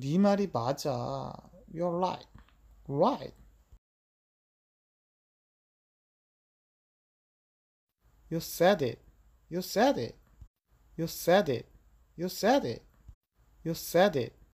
네 말이 맞아. You're right. Right. You said it. You said it. You said it. You said it. You said it.